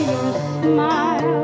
your smile.